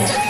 Yeah.